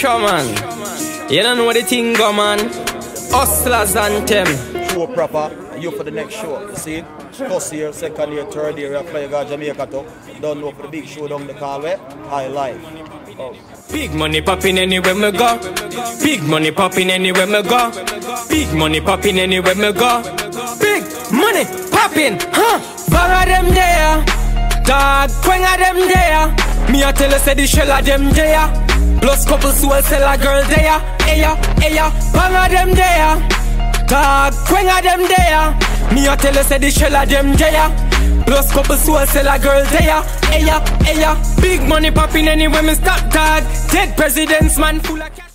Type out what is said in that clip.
Sure, man. You don't know what the thing go, man. Hustlers anthem. Show proper. You for the next show. You see? First year, second year, third year, we play go Jamaica too. Don't know for the big show down the Calway. High life. Oh. Big money popping anywhere me go. Big money popping anywhere me go. Big money popping anywhere me go. Big money popping, huh? Bang them there. Dog, quang them there. Me a tell you say the shell of them there. Plus couple soul sell a girl there. Eya, eya, eh, eh, bang them there. Dog, quang them there. Me a tell you say the shell of them there. Plus couple soul sell a girl there. Eya, eya, eh, big money popping anywhere me stop dog. Dead presidents man full of.